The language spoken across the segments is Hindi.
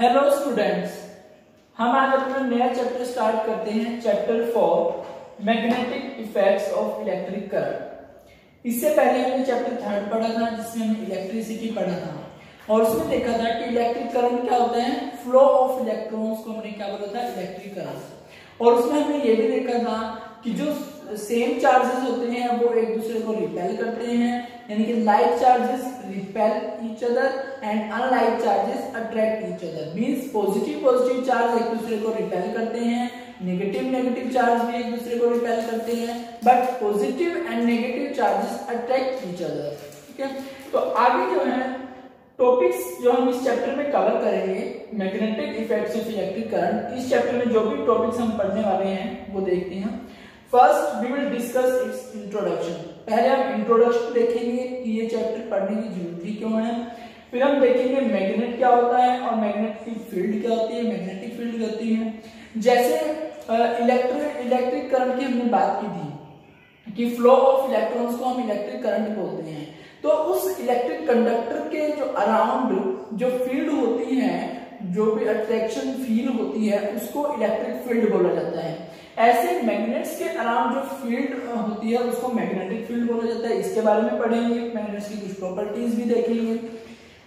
हेलो स्टूडेंट्स हम आज अपना नया चैप्टर स्टार्ट करते हैं chapter four magnetic effects of electric current इससे पहले हमने चैप्टर थर्ड पढ़ा था, जिसमें हमने इलेक्ट्रिसिटी पढ़ा था। और उसमें देखा था कि इलेक्ट्रिक करंट क्या होता है? फ्लो ऑफ़ इलेक्ट्रॉन्स को हमने क्या बोला था? इलेक्ट्रिक करंट और उसमें हमने ये भी देखा था कि जो सेम चार्जेस होते हैं, वो एक दूसरे को रिपेल करते हैं। यानी कि like charges repel each other and unlike charges attract each other means positive positive charge एक दूसरे को रिपेल करते हैं नेगेटिव नेगेटिव चार्ज भी एक दूसरे को रिपेल करते हैं but positive and negative charges attract each other ठीक है? तो आगे जो है टॉपिक्स जो हम इस चैप्टर में कवर करेंगे magnetic effects of electric current इस चैप्टर में जो भी टॉपिक्स हम पढ़ने वाले हैं, वो देखते हैं। First we will discuss its introduction पहले हम इंट्रोडक्शन देखेंगे कि ये चैप्टर पढ़ने की ज़रूरत क्यों है। फिर हम देखेंगे मैग्नेट क्या होता है और मैग्नेट की फ़ील्ड क्या होती है मैग्नेटिक फ़ील्ड होती है। जैसे इलेक्ट्रिक इलेक्ट्रिक करंट की हमने बात की थी कि फ्लो ऑफ़ इलेक्ट्रॉन्स को हम इलेक्ट्रिक करंट बोलते हैं। तो उस इलेक्ट्रिक कंडक्टर के जो अराउंड जो फ़ील्ड होती है, जो भी अट्रैक्शन फील होती है, उसको इलेक्ट्रिक फ़ील्ड बोला जाता है। ऐसे मैग्नेट्स के अराउंड जो फ़ील्ड होती है, उसको मैग्नेटिक फ़ील्ड बोला जाता है। इसके बारे में पढ़ेंगे। मैग्नेट्स की कुछ प्रॉपर्टीज़ भी देखेंगे।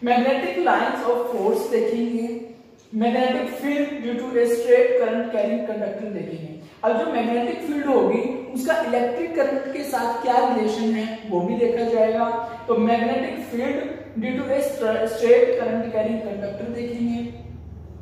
मैग्नेटिक लाइंस ऑफ़ फोर्स देखेंगे। Magnetic field due to a straight current carrying conductor देखेंगे। अब जो मैग्नेटिक फ़ील्ड होगी, उसका इलेक्ट्रिक करंट के साथ क्या रिलेशन है, वो भी देखा जाएगा। तो magnetic field due to a straight current carrying conductor देखेंगे।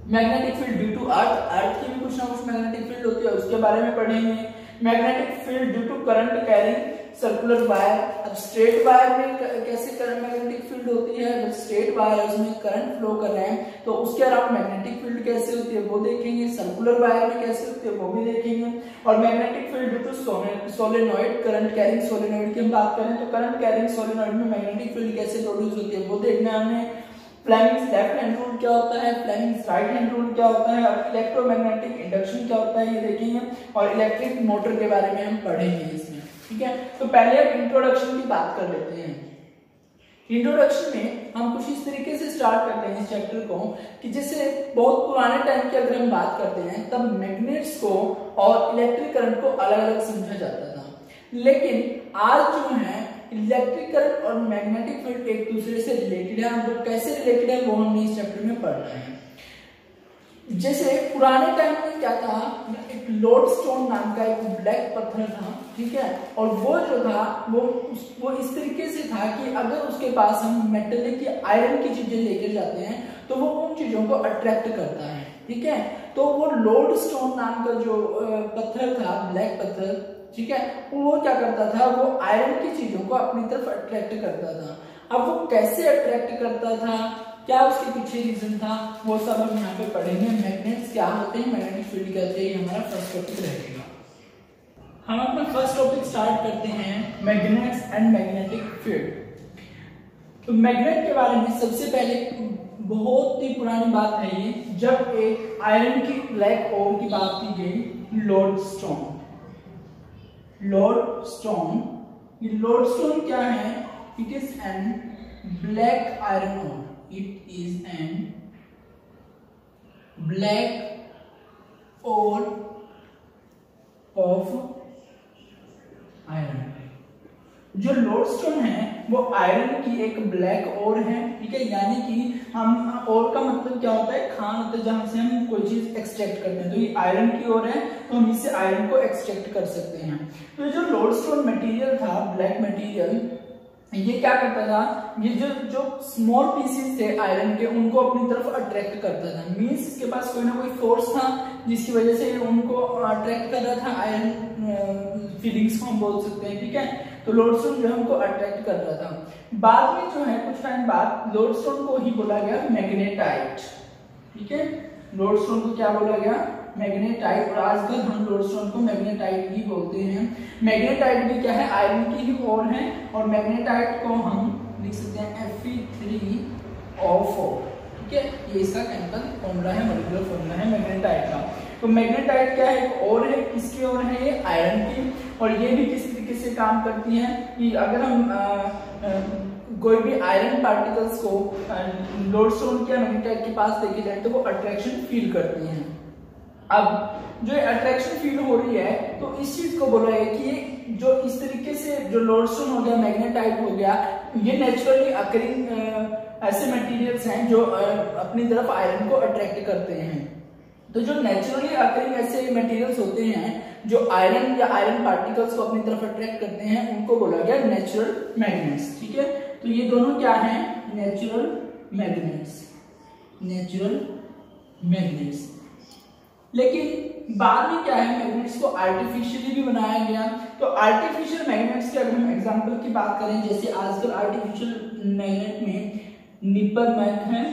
Magnetic field due to earth earth की भी कुछ ना कुछ मैग्नेटिक फ़ील्ड होती है, उसके बारे में पढ़ेंगे। Magnetic field due to current carrying circular wire अब स्ट्रेट वायर में कैसे करंट मैग्नेटिक फ़ील्ड होती है? जब स्ट्रेट वायर उसमें करंट फ्लो कर रहे हैं तो उसके अराउंड मैग्नेटिक फ़ील्ड कैसे होती है, वो देखेंगे। सर्कुलर वायर में कैसे होती है, वो भी देखेंगे। और magnetic field due to solenoid current carrying solenoid की हम बात करें तो करंट कैरिंग सोलेनॉइड में मैग्नेटिक फ़ील्ड कैसे प्रोड्यूस होती है, वो देखना हमें फ्लेमिंग्स लेफ़्ट हैंड रूल क्या होता है, फ्लेमिंग्स राइट हैंड रूल क्या होता है, और इलेक्ट्रोमैग्नेटिक इंडक्शन क्या होता है ये देखेंगे, और इलेक्ट्रिक मोटर के बारे में हम पढ़ेंगे इसमें, ठीक है? तो पहले हम इंट्रोडक्शन की बात कर लेते हैं। इंट्रोडक्शन में हम कुछ इस तरीके से स्टार्ट करते हैं इस चैप्टर को, कि जैसे बहुत पुराने टाइम की अगर हम बात करते हैं, तब मैग्नेट्स को और इलेक्ट्रिक करंट को अलग अलग समझा जाता था। लेकिन आज जो है इलेक्ट्रिक करंट और मैग्नेटिक फ़ील्ड एक दूसरे से रिलेटेड है। हम कैसे रिलेटेड है वो हमने इस चैप्टर में पढ़ रहे हैं। जैसे पुराने टाइम में क्या था? एक लोड स्टोन नाम का एक ब्लैक पत्थर था, ठीक है? और वो जो था, वो वो इस तरीके से था कि अगर उसके पास हम मेटलिक या आयरन की चीज़ें लेकर जाते हैं तो वो उन चीज़ों को अट्रैक्ट करता है, ठीक है? तो वो लोड स्टोन नाम का जो पत्थर था ब्लैक पत्थर ठीक है? वो क्या करता था? वो आयरन की चीज़ों को अपनी तरफ़ अट्रैक्ट करता था। अब वो कैसे अट्रैक्ट करता था? क्या उसके पीछे रीजन था? वो सब हम यहाँ पे पढ़ेंगे। मैग्नेट्स क्या होते हैं? मैग्नेटिक फ़ील्ड कहते हैं? हमारा फ़र्स्ट टॉपिक रहेगा। हम अपना फ़र्स्ट टॉपिक स्टार्ट करते हैं। मैग्नेट्स एंड मैग्नेटिक फ़ील्ड तो मैग्नेट के बारे में सबसे पहले बहुत ही पुरानी बात है ये। जब एक आयरन की ब्लैक ओर की बात की गई लॉर्ड स्टोन लोड स्टोन ये लोड स्टोन क्या है? It is an black iron ore it is an black ore of iron जो लोड स्टोन है, वो आयरन की एक ब्लैक ओर है, ठीक है? यानी कि हम और का मतलब क्या होता है? खान होता है जहाँ से हम कोई चीज़ एक्सट्रैक्ट करते हैं। तो ये आयरन की ओर है तो हम इससे आयरन को एक्सट्रैक्ट कर सकते हैं। तो जो लोड स्टोन मटेरियल था ब्लैक मटेरियल ये क्या करता था? ये जो जो स्मॉल पीसेस थे आयरन के, उनको अपनी तरफ़ अट्रैक्ट करता था। मीन्स इसके पास कोई ना कोई फोर्स था, जिसकी वजह से उनको अट्रैक्ट कर रहा था आयरन फीलिंग्स को हम बोल सकते हैं, ठीक है? तो लोडस्टोन जो है उनको अट्रैक्ट कर रहा था। बाद में जो है, कुछ टाइम बाद लोडस्टोन को ही बोला गया मैग्नेटाइट ठीक है? लोडस्टोन को क्या बोला गया? मैग्नेटाइट और आजकल हम लोडस्टोन को मैग्नेटाइट ही बोलते हैं। मैग्नेटाइट भी क्या है? आयरन की ही और है। और मैग्नेटाइट को हम लिख सकते हैं Fe3O4 ठीक है? ये इसका केमिकल फॉर्मूला है मॉलिक्यूलर फॉर्मूला है मैग्नेटाइट का। तो मैग्नेटाइट क्या है? और है। किसकी और है? ये आयरन की। और ये भी किस तरीके से काम करती है कि अगर हम कोई भी आयरन पार्टिकल्स को लोडस्टोन या मैग्नेटाइट के पास लेके जाए तो वो अट्रैक्शन फील करते हैं। अब, जो अट्रैक्शन फील हो रही है तो इस चीज़ को बोला है कि ये जो इस तरीके से जो लोडस्टोन हो गया मैग्नेटाइट हो गया, ये नेचुरली अकरिंग ऐसे मटेरियल्स हैं जो अपनी तरफ़ आयरन को अट्रैक्ट करते हैं। तो जो नेचुरली अकरिंग ऐसे मटेरियल्स होते हैं जो आयरन या आयरन पार्टिकल्स को अपनी तरफ़ अट्रैक्ट करते हैं, उनको बोला गया नेचुरल मैग्नेट्स ठीक है? तो ये दोनों क्या है? नेचुरल मैग्नेट्स नेचुरल मैग्नेट्स लेकिन बाद में क्या है? मैग्नेट्स को आर्टिफिशियली भी बनाया गया। तो आर्टिफिशियल मैग्नेट्स के अगर हम एग्जांपल की बात करें, जैसे आजकल आर्टिफिशियल मैग्नेट में निपर मैग है,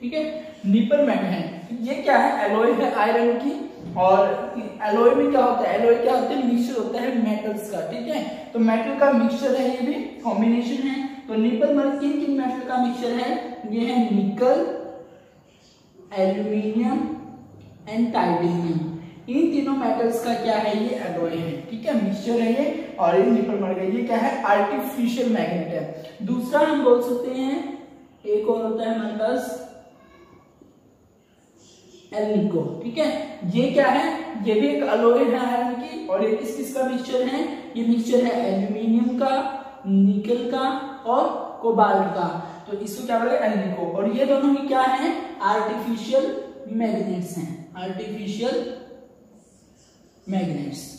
ठीक है? निपर मैग है। ये क्या है? एलोय है आयरन की। और एलोय में क्या होता है? एलोय क्या होता है? मिक्सचर होता है मेटल्स का, ठीक है? तो मेटल का मिक्सचर है, ये भी कॉम्बिनेशन है। तो निपर मैग किन किन मेटल का मिक्सचर है? ये है निकल एल्यूमिनियम एंड टाइटेनियम इन तीनों मेटल्स का क्या है? ये एलोय है, ठीक है? मिक्सचर है ये। और इन निकल मर गई ये क्या है? आर्टिफिशियल मैग्नेट है। दूसरा हम बोल सकते हैं, एक और होता है हमारे पास एलनिको ठीक है? ये क्या है? ये भी एक अलोय है आयरन की, और ये किस किस का मिक्सचर है? ये मिक्सचर है एल्यूमिनियम का निकल का और कोबाल्ट का। तो इसको क्या बोले? एल्निको और ये दोनों ही क्या है? आर्टिफिशियल मैग्नेट्स हैं। आर्टिफिशियल मैग्नेट्स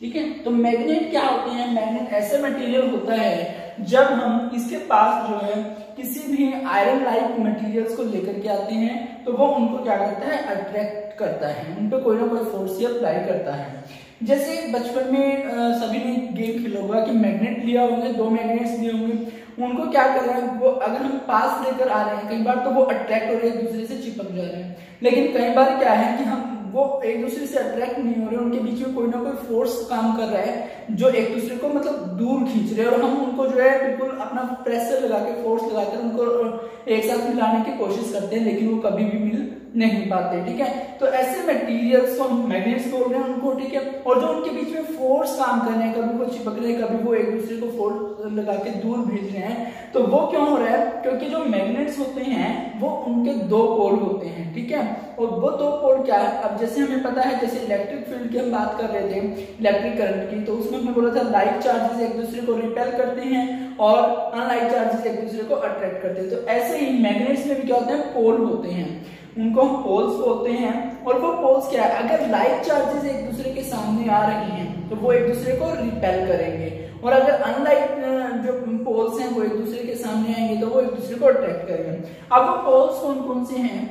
ठीक है? तो मैग्नेट क्या होते हैं? मैग्नेट ऐसे मटेरियल होता है, जब हम इसके पास जो है, किसी भी आयरन लाइक मटेरियल्स को लेकर के आते हैं तो वो उनको क्या करता है? अट्रैक्ट करता है। उन पर कोई ना कोई फोर्स ही अप्लाई करता है। जैसे बचपन में सभी ने गेम खेला होगा कि मैग्नेट लिया होंगे, दो मैग्नेट्स लिए होंगे। उनको क्या कर रहे हैं? वो अगर हम पास लेकर आ रहे हैं, कई बार तो वो अट्रैक्ट हो रहे हैं दूसरे से चिपक जा रहे हैं। लेकिन कई बार क्या है कि हम वो एक दूसरे से अट्रैक्ट नहीं हो रहे, उनके बीच में कोई ना कोई फोर्स काम कर रहा है, जो एक दूसरे को मतलब दूर खींच रहे और हम उनको जो है बिल्कुल अपना प्रेशर लगा के फोर्स लगाकर उनको एक साथ मिलाने की कोशिश करते हैं, लेकिन वो कभी भी मिल नहीं पाते ठीक है? तो ऐसे मटेरियल्स को हम मैग्नेट्स बोल रहे हैं उनको, ठीक है? और जो उनके बीच में फोर्स काम कर रहे हैं कभी वो चिपक रहे हैं कभी वो एक दूसरे को फोर्स लगा के दूर भेज रहे हैं तो वो क्यों हो रहा है? क्योंकि जो मैग्नेट्स होते हैं, वो उनके दो पोल होते हैं, ठीक है? और वो दो पोल क्या है? अब जैसे हमें पता है, जैसे इलेक्ट्रिक फ़ील्ड की हम बात कर रहे थे इलेक्ट्रिक करंट की तो उसमें हमने बोला था लाइट चार्जेस एक दूसरे को रिपेल करते हैं और अनलाइट चार्जेस एक दूसरे को अट्रैक्ट करते हैं। तो ऐसे ही मैग्नेट्स में भी क्या होते हैं? पोल होते हैं। उनको हम पोल्स बोलते हैं और वो पोल्स क्या है? अगर लाइट चार्जेस एक दूसरे के सामने आ रही हैं तो वो एक दूसरे को रिपेल करेंगे। और अगर अनलाइट जो पोल्स हैं, वो एक दूसरे के सामने आएँगे तो वो एक दूसरे को अट्रैक्ट करेंगे। अब वो पोल्स कौन कौन से हैं?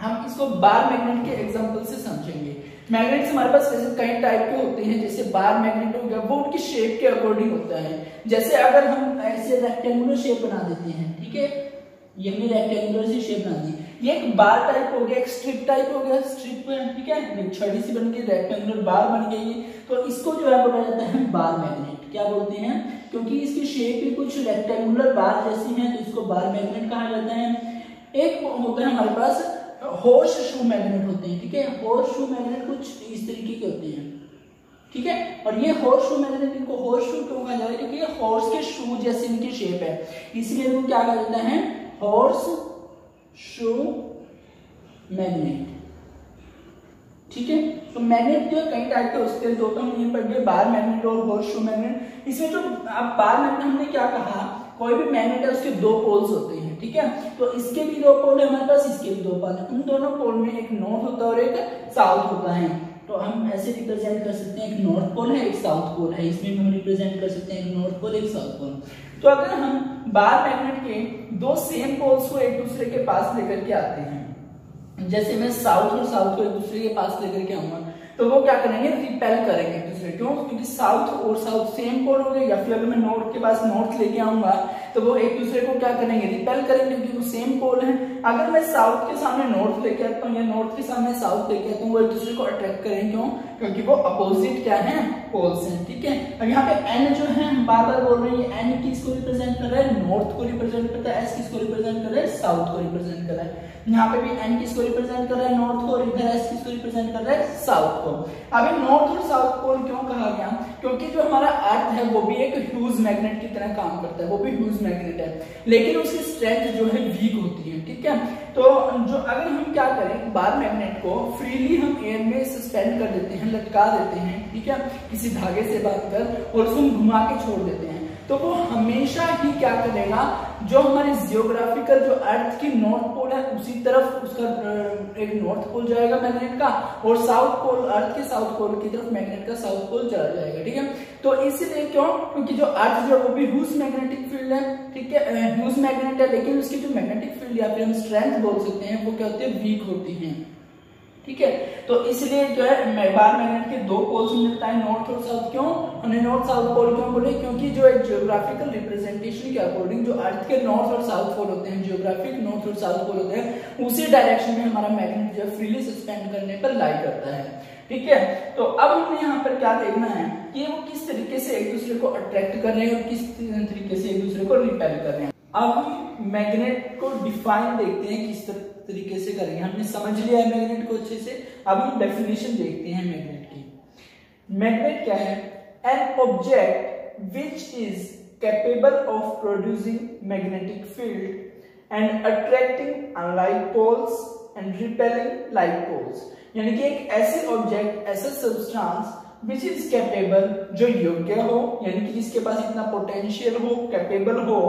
हम इसको बार मैग्नेट के एग्ज़ाम्पल से समझेंगे। मैग्नेट्स हमारे पास वैसे कई टाइप के होते हैं, जैसे बार मैग्नेट हो गया, वो उनकी शेप के अकॉर्डिंग होता है। जैसे अगर हम ऐसे रेक्टेंगुलर शेप बना देते हैं, ठीक है? ये हमने रेक्टेंगुलर सी शेप बना दी। ये एक बार टाइप हो गया, एक स्ट्रिप टाइप हो गया स्ट्रिप ठीक है? छड़ी सी बन गई रेक्टेंगुलर बार बन गई है तो इसको जो है, बोला जाता है बार मैग्नेट क्या बोलते हैं? क्योंकि इसकी शेप भी कुछ रेक्टेंगुलर बार जैसी है तो इसको बार मैग्नेट कहा जाता है। एक होता है, हमारे पास हॉर्स शू मैग्नेट होते हैं, ठीक है? हॉर्स शू मैग्नेट कुछ इस तरीके के होते हैं, ठीक है? और ये हॉर्स शू मैग्नेट इनको हॉर्स शू क्यों कहा जाता है? क्योंकि हॉर्स के शू जैसी इनकी शेप है। इसलिए इनको क्या कहा जाता है? हॉर्स शो मैग्नेट ठीक है? तो मैग्नेट जो कई टाइप के उसके दो तो हम ये पढ़ गए, बार मैग्नेट और हॉर्स शू मैग्नेट इसमें जो अब बार मैग्नेट हमने क्या कहा? कोई भी मैग्नेट है, उसके दो पोल्स होते हैं, ठीक है? तो इसके भी दो पोल है, हमारे पास इसके भी दो पोल है। उन दोनों पोल में एक नॉर्थ होता है और एक साउथ होता है। तो हम ऐसे रिप्रेजेंट कर सकते हैं एक नॉर्थ पोल है, एक साउथ पोल है। इसमें हम रिप्रेजेंट कर सकते हैं एक नॉर्थ पोल एक साउथ पोल तो अगर हम बार मैग्नेट के दो सेम पोल्स को एक दूसरे के पास लेकर के आते हैं, जैसे मैं साउथ और साउथ को एक दूसरे के पास लेकर के आऊँगा तो वो क्या करेंगे? रिपेल करेंगे दूसरे क्यों क्योंकि साउथ और साउथ सेम पोल हो या फिर अगर मैं नॉर्थ के पास नॉर्थ लेके आऊँगा तो वो एक दूसरे को क्या करेंगे? रिपेल करेंगे क्योंकि वो सेम पोल है। अगर मैं साउथ के सामने नॉर्थ लेके आता हूँ, या नॉर्थ के सामने साउथ लेके आता हूँ, वो एक दूसरे को अट्रैक्ट करेंगे क्यों? क्योंकि वो अपोजिट क्या है? पोल्स हैं, ठीक है? अब यहाँ पे एन जो है, हम बार बार बोल रहे हैं एन किसको रिप्रेजेंट कर रहा है? नॉर्थ को रिप्रेजेंट करता है एस किसको रिप्रेजेंट कर रहा है? साउथ को रिप्रेजेंट कर रहा है। यहाँ पे भी एन किसको रिप्रेजेंट कर रहा है नॉर्थ को और इधर एस किसको रिप्रेजेंट कर रहा है साउथ को। अब नॉर्थ और साउथ पोल क्यों कहा गया? क्योंकि जो हमारा अर्थ है, वो भी एक ह्यूज मैग्नेट की तरह काम करता है, वो भी ह्यूज मैग्नेट है। लेकिन उसकी स्ट्रेंथ जो है वीक होती है, ठीक है? तो जो, अगर हम क्या करें, बार मैग्नेट को फ्रीली हम एयर में सस्पेंड कर देते हैं, लटका देते हैं, ठीक है? किसी धागे से बात कर और उसको घुमा के छोड़ देते हैं। तो वो हमेशा ही क्या करेगा, जो हमारे जियोग्राफिकल जो अर्थ की नॉर्थ पोल है, उसी तरफ़ उसका एक नॉर्थ पोल जाएगा मैग्नेट का, और साउथ पोल अर्थ के साउथ पोल की तरफ़ मैग्नेट का साउथ पोल चला जाएगा, ठीक है? तो इसलिए क्यों? क्योंकि जो अर्थ जो वो भी ह्यूज मैग्नेटिक फ़ील्ड है, ठीक है? ह्यूज मैग्नेट है, लेकिन उसकी जो मैग्नेटिक फ़ील्ड या फिर हम स्ट्रेंथ बोल सकते हैं, वो क्या होती है? वीक होती है। ठीक है? तो इसलिए जो है बार मैग्नेट के दो पोल्स मिलता है नॉर्थ और साउथ क्यों? हमने नॉर्थ साउथ पोल क्यों बोले? क्योंकि जो एक जियोग्राफिकल रिप्रेजेंटेशन के अकॉर्डिंग जो अर्थ के नॉर्थ और साउथ पोल होते हैं जियोग्राफिक नॉर्थ और साउथ पोल होते हैं, उसी डायरेक्शन में हमारा मैग्नेट जो है फ्रीली सस्पेंड करने पर लाई करता है। ठीक है? तो अब हमें यहाँ पर क्या देखना है कि वो किस तरीके से एक दूसरे को अट्रैक्ट कर रहे हैं और किस तरीके से एक दूसरे को रिपेल कर रहे हैं। अब मैग्नेट को डिफाइन देखते हैं किस तरीके से करेंगे। हमने समझ लिया है मैग्नेट को अच्छे से। अब हम डेफिनेशन देखते हैं मैग्नेट की। मैग्नेट क्या है? An object which is capable of producing magnetic field and attracting unlike poles and repelling like poles यानी कि एक ऐसे ऑब्जेक्ट ऐसा सब्सटेंस विच इज़ कैपेबल जो योग्य हो, यानी कि जिसके पास इतना पोटेंशियल हो कैपेबल हो,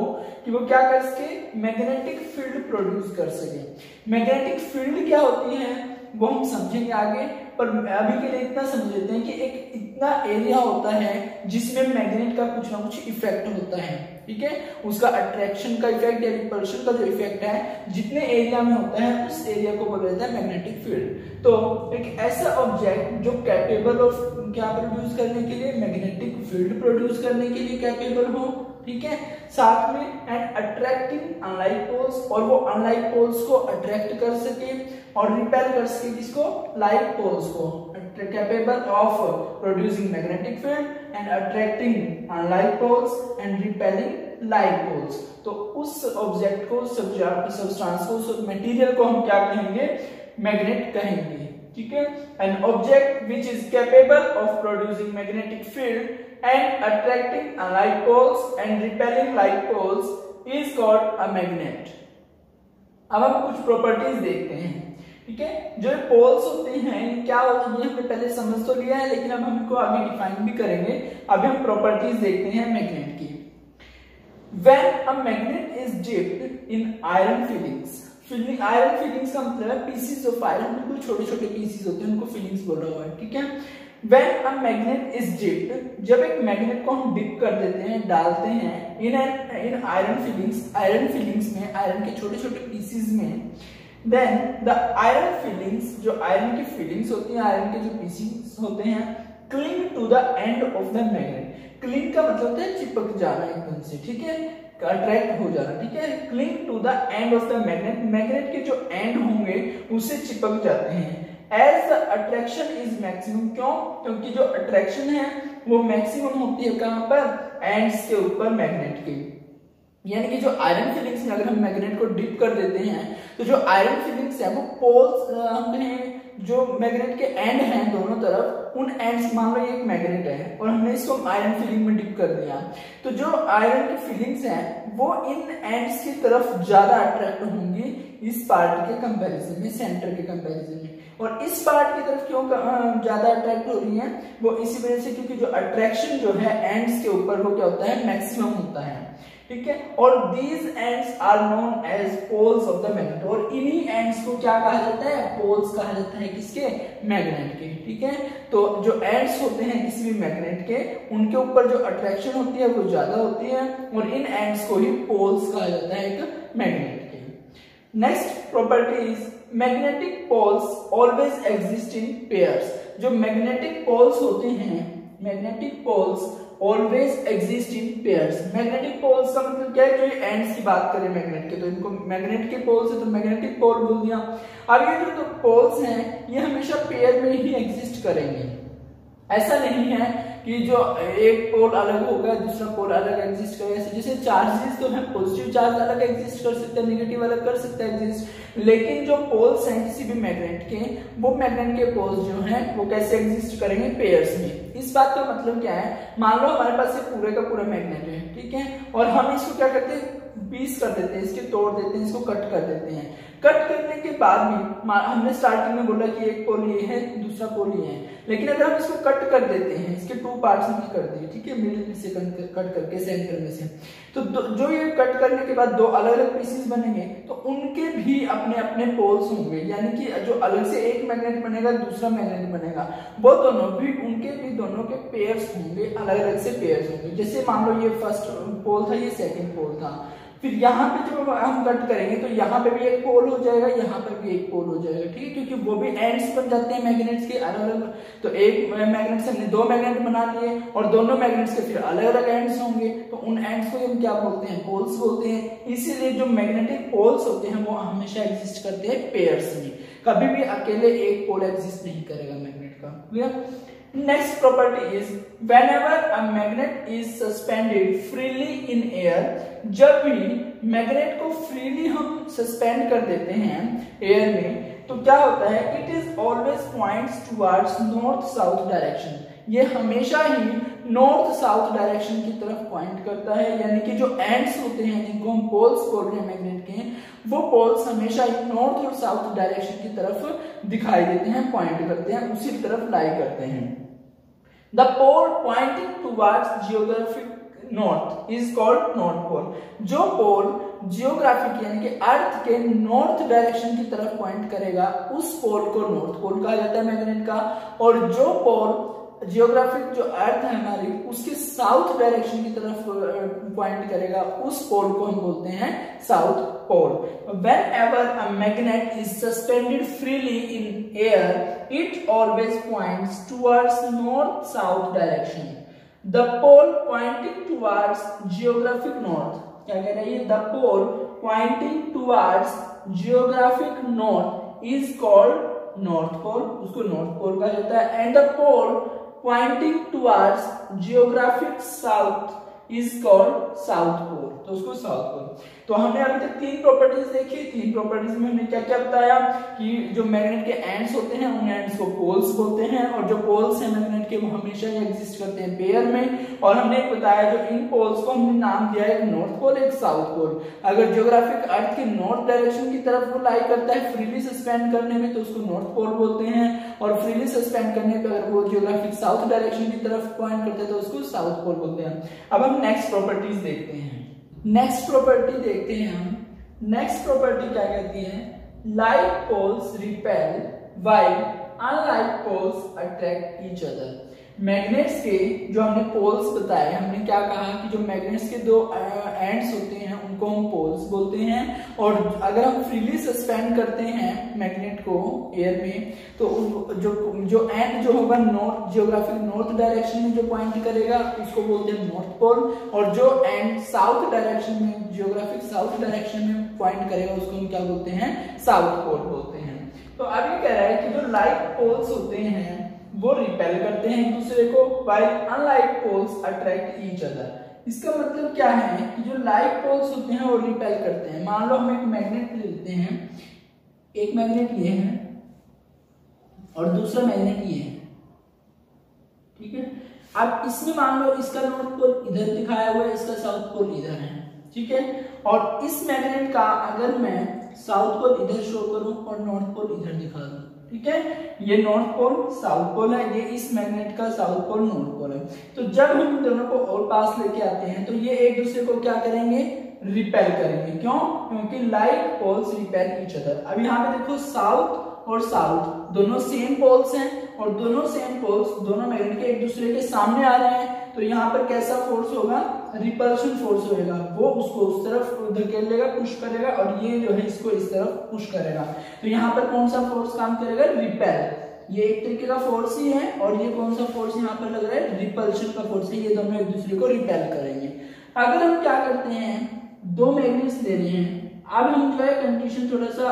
कि वो क्या कर सके? मैग्नेटिक फ़ील्ड प्रोड्यूस कर सके। मैग्नेटिक फ़ील्ड क्या होती है? वो हम समझेंगे आगे, पर अभी के लिए इतना समझ लेते हैं कि एक इतना एरिया होता है जिसमें मैग्नेट का कुछ ना कुछ इफ़ेक्ट होता है, ठीक है? उसका अट्रैक्शन का इफ़ेक्ट या रिपल्शन का जो इफ़ेक्ट है, जितने एरिया में होता है, उस एरिया को बोला जाता है मैग्नेटिक फ़ील्ड तो एक ऐसा ऑब्जेक्ट जो कैपेबल ऑफ़ क्या प्रोड्यूस करने के लिए मैग्नेटिक फ़ील्ड प्रोड्यूस करने के लिए कैपेबल हो ठीक है? साथ में एंड अट्रैक्टिंग अनलाइक पोल्स और वो अनलाइक पोल्स को अट्रैक्ट कर सके और रिपेल कर सके किसको? लाइक पोल्स को। Capable of producing magnetic field and attracting unlike poles and repelling like poles तो उस ऑब्जेक्ट को सब्सटेंस को उस मटेरियल को हम क्या कहेंगे? मैग्नेट कहेंगे। ठीक है? An object which is capable of producing magnetic field and attracting like poles and repelling like poles is called a magnet. अब हम कुछ प्रॉपर्टीज़ देखते हैं, ठीक है? जो पोल्स होते हैं क्या होते हैं? हमने पहले समझ तो लिया है, लेकिन अब हम इनको आगे डिफाइन भी करेंगे। अभी हम प्रॉपर्टीज़ देखते हैं मैग्नेट की। When a magnet is dipped in iron fillings filling iron fillings का मतलब है पीसीस ऑफ़ आयरन बिल्कुल छोटे छोटे पीसीस होते हैं, उनको फिलिंग्स बोला हुआ है, ठीक है? When a magnet is dipped, जब एक मैग्नेट को हम डिप कर देते हैं डालते हैं इन इन आयरन फिलिंग्स आयरन फिलिंग्स में आयरन के छोटे छोटे पीसीज में देन द आयरन फिलिंग्स जो आयरन की फिलिंग्स होती हैं आयरन के जो पीसीज होते हैं cling to the end of the magnet cling का मतलब होता है चिपक जाना एकदम से ठीक है? अट्रैक्ट हो जाना ठीक है? Cling to the end of the magnet magnet के जो एंड होंगे उससे चिपक जाते हैं। एज अट्रैक्शन इज़ मैक्सिमम क्यों? क्योंकि जो अट्रैक्शन है, वो मैक्सिमम होती है कहाँ पर? एंड्स के ऊपर मैग्नेट के। यानी कि जो आयरन फिलिंग्स में अगर हम मैग्नेट को डिप कर देते हैं तो जो आयरन फिलिंग्स है, वो पोल्स हम जो मैग्नेट के एंड हैं दोनों तरफ़, उन एंड्स मान लो एक मैग्नेट है, और हमने इसको आयरन फिलिंग में डिप कर दिया। तो जो आयरन की फिलिंग्स हैं, वो इन एंड्स की तरफ़ ज़्यादा अट्रैक्ट होंगी, इस पार्ट के कंपैरिजन में सेंटर के कंपैरिजन और इस पार्ट की तरफ़ क्यों ज़्यादा अट्रैक्ट हो रही है? वो इसी वजह से क्योंकि जो अट्रैक्शन जो है एंड्स के ऊपर वो क्या होता है? मैक्सिमम होता है। ठीक है? और these ends are known as poles of the magnet और इन्हीं एंड्स को क्या कहा जाता है? पोल्स कहा जाता है किसके? मैग्नेट के। ठीक है? तो जो एंड्स होते हैं किसी भी मैग्नेट के, उनके ऊपर जो अट्रैक्शन होती है वो ज़्यादा होती है और इन एंड्स को ही पोल्स कहा जाता है एक मैग्नेट के। Next property is magnetic poles always exist in pairs जो मैग्नेटिक पोल्स होते हैं magnetic poles always exist in pairs magnetic poles का मतलब क्या है? जो एंड्स की बात करें मैग्नेट के तो इनको मैग्नेट के पोल्स है तो मैग्नेटिक पोल बोल दिया। अब ये जो तो पोल्स हैं, ये हमेशा पेयर में ही एग्जिस्ट करेंगे। ऐसा नहीं है कि जो एक पोल अलग होगा, दूसरा पोल अलग एग्जिस्ट करेगा। जैसे चार्जेस तो है पॉजिटिव चार्ज अलग एग्जिस्ट कर सकते हैं निगेटिव अलग कर सकते हैं एग्जिस्ट लेकिन जो पोल्स हैं, किसी भी मैग्नेट के, वो मैग्नेट के पोल्स जो हैं, वो कैसे एग्जिस्ट करेंगे पेयर्स में? इस बात का मतलब क्या है? मान लो हमारे पास ये पूरे का पूरा मैग्नेट है, ठीक है? और हम इसको क्या करते हैं? पीस कर देते हैं, इसके तोड़ देते हैं, इसको कट कर देते हैं। कट करने के बाद भी हमने स्टार्टिंग में बोला कि एक पोल ये है, दूसरा पोल ये है। लेकिन अगर हम इसको कट कर देते हैं, इसके टू पार्ट्स में कर दिए, ठीक है? मिडिल में से कट करके सेंटर में से। तो जो ये कट करने के बाद दो अलग अलग पीसेस बनेंगे तो उनके भी अपने अपने पोल्स होंगे। यानी कि जो अलग से एक मैग्नेट बनेगा, दूसरा मैग्नेट बनेगा। वो दोनों भी, उनके भी दोनों के पेयर्स होंगे अलग अलग से पेयर्स होंगे। जैसे मान लो ये फ़र्स्ट पोल था, ये सेकेंड पोल था। फिर यहाँ पे जब हम कट करेंगे तो यहाँ पे भी एक पोल हो जाएगा, यहाँ पर भी एक पोल हो जाएगा, ठीक है? क्योंकि वो भी एंड्स बन जाते हैं मैग्नेट्स के अलग अलग तो एक मैग्नेट से हमने दो मैग्नेट बना लिए, और दोनों मैग्नेट्स के फिर अलग अलग एंड्स होंगे। तो उन एंड्स को हम क्या बोलते हैं? पोल्स बोलते हैं। इसीलिए जो मैग्नेटिक पोल्स होते हैं, वो हमेशा एग्जिस्ट करते हैं पेयर्स में। कभी भी अकेले एक पोल एग्जिस्ट नहीं करेगा मैग्नेट का। Clear Next property is whenever a magnet is suspended freely in air, जब भी मैग्नेट को फ्रीली हम सस्पेंड कर देते हैं एयर में तो क्या होता है? It is always points towards north south direction ये हमेशा ही नॉर्थ साउथ डायरेक्शन की तरफ़ पॉइंट करता है, यानी कि जो एंड्स होते हैं, जिनको हम पोल्स बोल रहे हैं मैग्नेट के, वो पोल्स हमेशा ही नॉर्थ और साउथ डायरेक्शन की तरफ़ दिखाई देते हैं पॉइंट करते हैं, उसी तरफ़ लाई करते हैं। The pole pointing towards geographic north is called north pole. जो पोल जियोग्राफिक यानी कि अर्थ के नॉर्थ डायरेक्शन की तरफ़ पॉइंट करेगा, उस पोल को नॉर्थ पोल कहा जाता है मैग्नेट का और जो पोल जियोग्राफिक जो अर्थ है हमारी, उसके साउथ डायरेक्शन की तरफ़ पॉइंट करेगा, उस पोल को हम बोलते हैं south pole whenever magnet is suspended freely in air always points towards north south direction the pole pointing towards geographic north क्या कह रही है? The pole pointing towards geographic north is called north pole उसको नॉर्थ पोल कहा जाता है. And the pole pointing towards geographic south is called south pole तो उसको साउथ पोल तो हमने अभी तक तीन प्रॉपर्टीज़ देखी, तीन प्रॉपर्टीज़ में हमने क्या क्या बताया कि जो मैग्नेट के एंड्स होते हैं, उन एंड्स को पोल्स बोलते हैं और जो पोल्स हैं मैग्नेट के, वो हमेशा ही एग्जिस्ट करते हैं पेयर में। और हमने बताया जो इन पोल्स को हमने नाम दिया एक नॉर्थ पोल एक साउथ पोल अगर जियोग्राफिक अर्थ के नॉर्थ डायरेक्शन की तरफ़ वो लाई करता है फ्रीली सस्पेंड करने में तो उसको नॉर्थ पोल बोलते हैं। और फ्रीली सस्पेंड करने पर अगर वो जियोग्राफिक साउथ डायरेक्शन की तरफ़ पॉइंट करते हैं तो उसको साउथ पोल बोलते हैं। अब हम नेक्स्ट प्रॉपर्टीज़ देखते हैं। नेक्स्ट प्रॉपर्टी देखते हैं हम। नेक्स्ट प्रॉपर्टी क्या कहती है? Like poles repel while unlike poles attract each other magnets के जो हमने पोल्स बताए, हमने क्या कहा कि जो मैग्नेट्स के दो एंड्स होते हैं, उनको हम पोल्स बोलते हैं। और अगर हम फ्रीली सस्पेंड करते हैं मैग्नेट को एयर में तो जो जो एंड जो होगा नॉर्थ जियोग्राफिक नॉर्थ डायरेक्शन में जो पॉइंट करेगा उसको बोलते हैं नॉर्थ पोल और जो एंड साउथ डायरेक्शन में जियोग्राफिक साउथ डायरेक्शन में पॉइंट करेगा, उसको हम क्या बोलते हैं? साउथ पोल बोलते हैं। तो अभी कह रहा है कि जो लाइट पोल्स होते हैं वो रिपेल करते हैं एक दूसरे को while unlike poles attract each other इसका मतलब क्या है कि जो लाइट पोल्स होते हैं, वो रिपेल करते हैं। मान लो हम एक मैग्नेट लेते हैं। एक मैग्नेट ये है और दूसरा मैग्नेट ये है। ठीक है? अब इसमें मान लो इसका नॉर्थ पोल इधर दिखाया हुआ है, इसका साउथ पोल इधर है। ठीक है? और इस मैग्नेट का अगर मैं साउथ पोल इधर शो करूँ और नॉर्थ पोल इधर दिखा दूँ ठीक है? ये नॉर्थ पोल साउथ पोल है, ये इस मैग्नेट का साउथ पोल नॉर्थ पोल है। तो जब हम दोनों को और पास लेके आते हैं तो ये एक दूसरे को क्या करेंगे? रिपेल करेंगे। क्यों? क्योंकि like poles repel each other अब यहाँ पे देखो साउथ और साउथ दोनों सेम पोल्स हैं। और दोनों सेम पोल्स दोनों मैग्नेट के एक दूसरे के सामने आ रहे हैं तो यहाँ पर कैसा फोर्स होगा? रिपल्शन फोर्स होगा वो उसको उस तरफ़ धकेल लेगा पुश करेगा और ये जो है इसको इस तरफ़ पुश करेगा। तो यहाँ पर कौन सा फोर्स काम करेगा? रिपेल ये एक तरीके का फोर्स ही है और ये कौन सा फोर्स यहाँ पर लग रहा है? रिपल्शन का फोर्स है। ये दोनों एक दूसरे को रिपेल करेंगे। अगर हम क्या करते हैं, दो मैग्नेट्स ले रहे हैं। अब हम जो है कंडीशन थोड़ा सा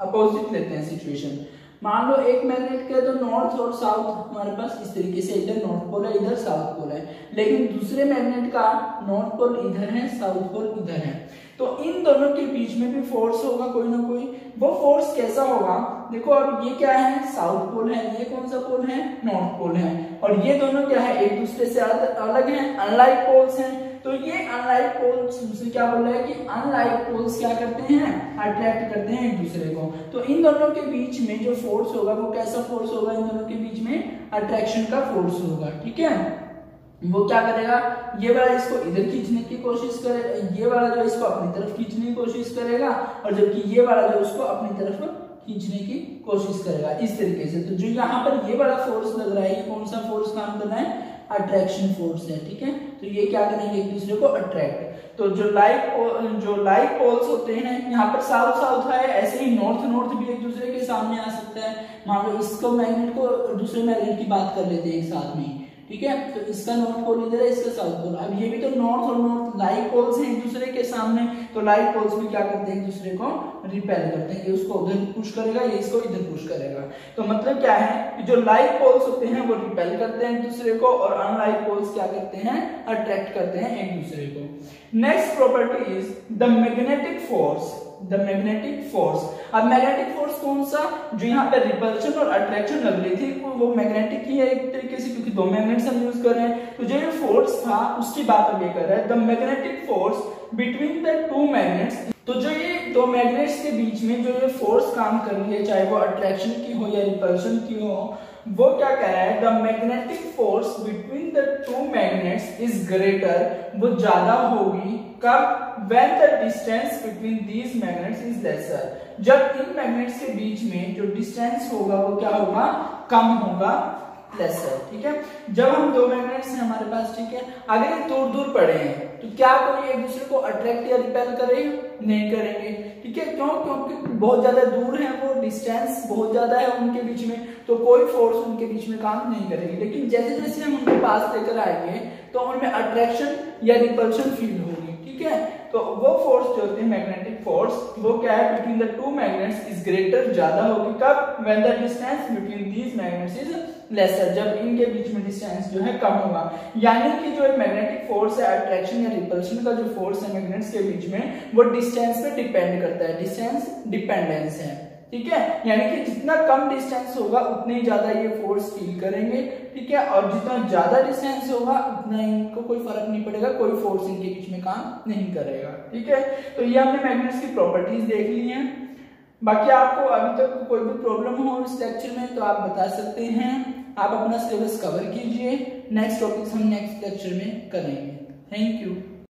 अपोजिट लेते हैं सिचुएशन मान लो एक मैग्नेट के तो नॉर्थ और साउथ हमारे पास इस तरीके से इधर नॉर्थ पोल है, इधर साउथ पोल है। लेकिन दूसरे मैग्नेट का नॉर्थ पोल इधर है साउथ पोल इधर है। तो इन दोनों के बीच में भी फोर्स होगा कोई ना कोई। वो फोर्स कैसा होगा? देखो अब ये क्या है? साउथ पोल है, ये कौन सा पोल है? नॉर्थ पोल है। और ये दोनों क्या है? एक दूसरे से अलग है अनलाइक पोल्स हैं। तो ये अनलाइक पोल्स दूसरे क्या बोल रहे हैं कि अनलाइक पोल्स क्या करते हैं? अट्रैक्ट करते हैं एक दूसरे को। तो इन दोनों के बीच में जो फोर्स होगा, वो कैसा फोर्स होगा? इन दोनों के बीच में अट्रैक्शन का फोर्स होगा, ठीक है? वो क्या करेगा? ये वाला इसको इधर खींचने की कोशिश करेगा, ये वाला जो इसको अपनी तरफ़ खींचने की कोशिश करेगा, और जबकि ये वाला जो उसको अपनी तरफ़ खींचने की कोशिश करेगा, इस तरीके से। तो जो यहाँ पर ये वाला फोर्स लग रहा है, ये कौन सा फोर्स काम कर रहा है? अट्रैक्शन फोर्स है, ठीक है? तो ये क्या करेंगे एक दूसरे को अट्रैक्ट तो जो लाइक जो लाइक पोल्स होते हैं यहाँ पर साउथ साउथ है, ऐसे ही नॉर्थ नॉर्थ भी एक दूसरे के सामने आ सकता है. मान लो इसको मैग्नेट को दूसरे मैग्नेट की बात कर लेते हैं एक साथ में, ठीक है? तो इसका नॉर्थ पोल इधर है, इसका साउथ पोल अब ये भी तो नॉर्थ और नॉर्थ लाइक पोल्स हैं एक दूसरे के सामने. तो लाइक पोल्स भी क्या करते हैं दूसरे को रिपेल करते हैं। ये उसको उधर पुश करेगा, ये इसको इधर पुश करेगा। तो मतलब क्या है कि जो लाइक पोल्स होते हैं वो रिपेल करते हैं दूसरे को और अनलाइक पोल्स क्या करते हैं? अट्रैक्ट करते हैं एक दूसरे को। Next property is the magnetic force the magnetic force अब मैग्नेटिक फोर्स कौन सा? जो यहाँ पे रिपल्शन और अट्रैक्शन लग रही थी, वो मैग्नेटिक ही है एक तरीके से, क्योंकि दो मैग्नेट्स हम यूज़ कर रहे हैं। तो जो ये फोर्स था, उसकी बात अब ये कर रहा है। The magnetic force between the two magnets तो जो ये दो मैग्नेट्स के बीच में जो ये फोर्स काम कर रही है, चाहे वो अट्रैक्शन की हो या रिपल्शन की हो, वो क्या कह रहा है? The magnetic force between the two magnets is greater वो ज़्यादा होगी, कब? When the distance between these magnets is lesser जब इन मैग्नेट्स के बीच में जो डिस्टेंस होगा, वो क्या होगा? कम होगा। लेसर ठीक है? जब हम दो मैग्नेट्स हैं हमारे पास, ठीक है? अगर ये दूर दूर पड़े हैं तो क्या कोई एक दूसरे को अट्रैक्ट या रिपेल करेंगे नहीं करेंगे। ठीक है? क्यों? क्योंकि बहुत ज़्यादा दूर है वो डिस्टेंस बहुत ज़्यादा है उनके बीच में तो कोई फोर्स उनके बीच में काम नहीं करेगी। लेकिन जैसे जैसे हम उनके पास लेकर आएँगे तो उनमें अट्रैक्शन या रिपल्शन फील होगी। ठीक है? तो वो फोर्स जो होती है मैग्नेटिक वो क्या है between the two magnets is greater ज़्यादा होगी। कब? When the distance between these magnets is lesser जब इनके बीच में डिस्टेंस जो है कम होगा। यानी कि जो मैग्नेटिक फोर्स है अट्रैक्शन या रिपल्शन का जो फोर्स है मैग्नेट्स के बीच में, वो डिस्टेंस पे डिपेंड करता है। डिस्टेंस डिपेंडेंस है। ठीक है? यानी कि जितना कम डिस्टेंस होगा, उतने ही ज़्यादा ये फोर्स फील करेंगे। ठीक है? और जितना ज़्यादा डिस्टेंस होगा, उतना इनको कोई फ़र्क नहीं पड़ेगा, कोई फोर्स इनके बीच में काम नहीं करेगा, ठीक है? तो ये हमने मैग्नेट्स की प्रॉपर्टीज़ देख ली हैं। बाकी आपको अभी तक तो कोई भी प्रॉब्लम हो इस लेक्चर में तो आप बता सकते हैं। आप अपना सिलेबस कवर कीजिए। नेक्स्ट टॉपिक्स हम नेक्स्ट लेक्चर में करेंगे। Thank you